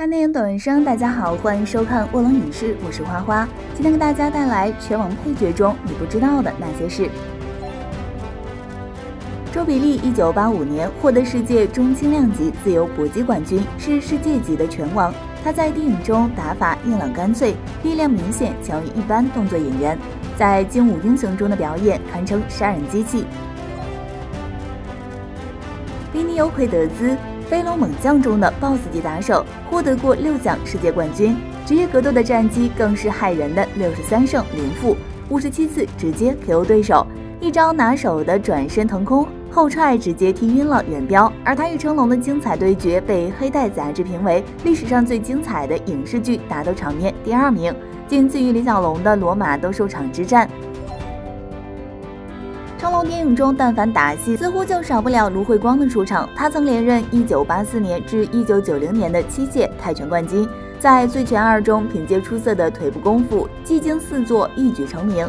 看电影懂人生，大家好，欢迎收看卧龙影视，我是花花。今天给大家带来全网配角中你不知道的那些事。周比利一九八五年获得世界中轻量级自由搏击冠军，是世界级的拳王。他在电影中打法硬朗干脆，力量明显强于一般动作演员，在精武英雄中的表演堪称杀人机器。比尼尤奎德兹。飞龙猛将中的 BOSS 级打手，获得过六项世界冠军。职业格斗的战绩更是骇人的六十三胜零负，五十七次直接 KO 对手，一招拿手的转身腾空后踹直接踢晕了元彪。而他与成龙的精彩对决被《黑带》杂志评为历史上最精彩的影视剧打斗场面第二名，仅次于李小龙的罗马斗兽场之战。成龙电影中，但凡打戏，似乎就少不了卢慧光的出场。他曾连任1984年至1990年的七届泰拳冠军，在《醉拳二》中凭借出色的腿部功夫，技惊四座，一举成名。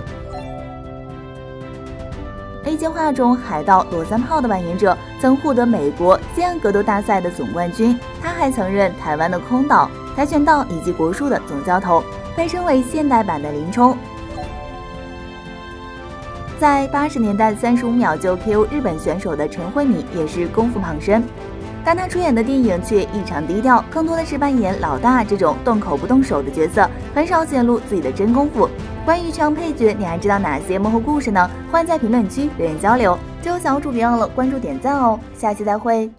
A 计划中，海盗罗三炮的扮演者曾获得美国西安格斗大赛的总冠军。他还曾任台湾的空岛跆拳道以及国术的总教头，被称为现代版的林冲。在八十年代，三十五秒就 KO 日本选手的陈慧敏也是功夫傍身，但她出演的电影却异常低调，更多的是扮演老大这种动口不动手的角色，很少显露自己的真功夫。关于这样配角，你还知道哪些幕后故事呢？欢迎在评论区留言交流。最后小主别忘了关注点赞哦，下期再会。